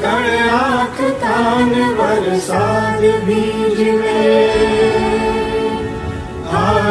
कड़ आख तान बरसात बीज में।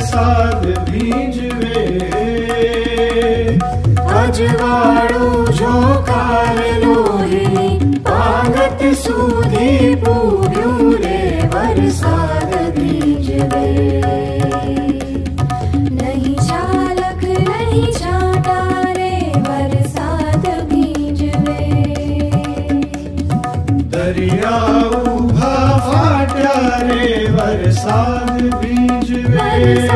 बरसात भीजवे अजवाड़ू बरसात बीज में।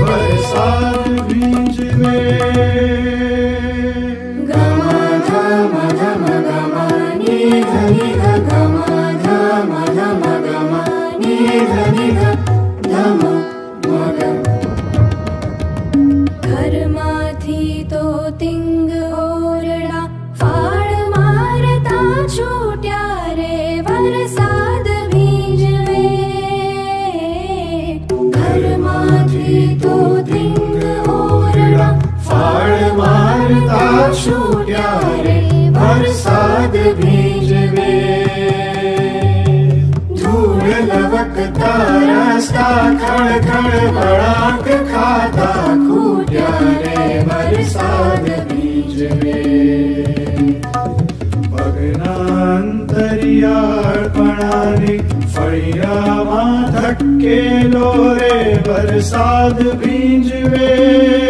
बरसात बीज में। भटकता रास्ता खड़ खड़ बड़ाक खाता कूटा रे बरसात बीच में पगनांतरियापणाने फड़िया लोरे बरसाद बीज में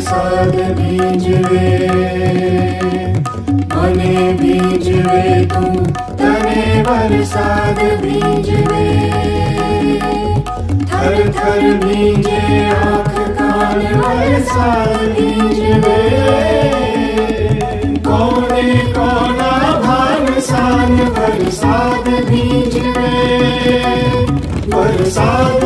साध बीजवे, मने बीजवे तू, तने बरसात बीजवे। थर थर बीजे आँख कान बरसात बीजवे। कौने कौना भान सान बरसात बीजवे। बरसात